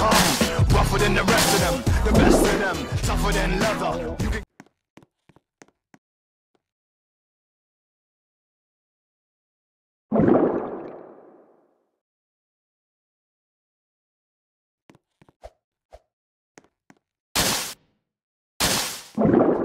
rougher than the rest of them, the best of them, tougher than leather. you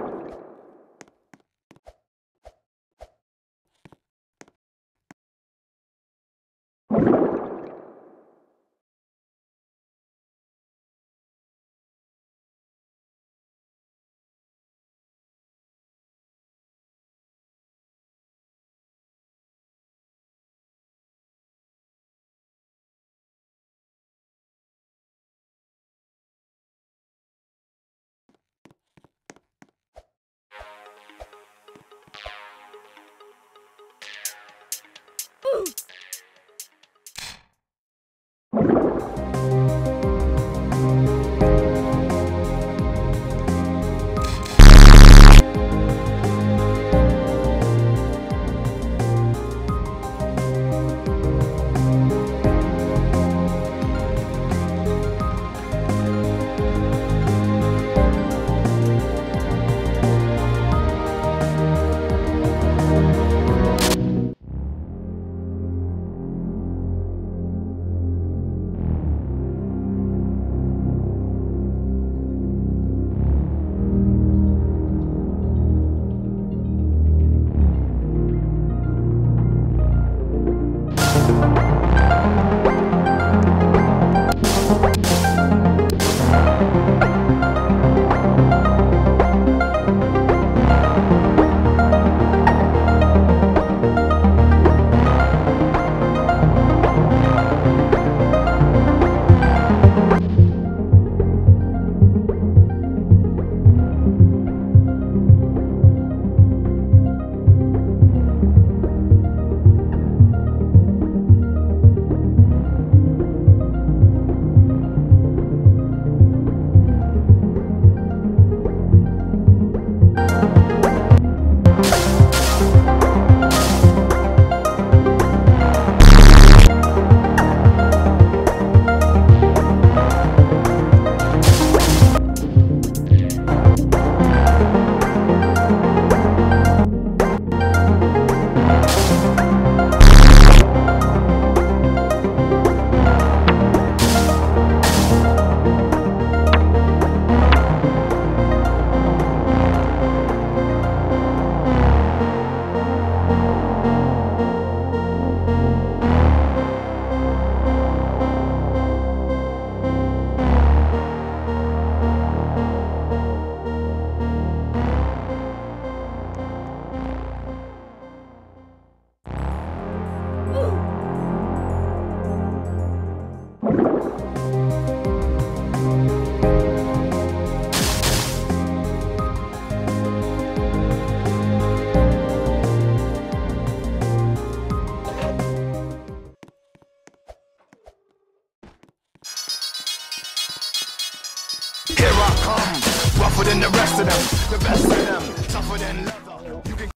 come, rougher than the rest of them, the best of them, tougher than leather.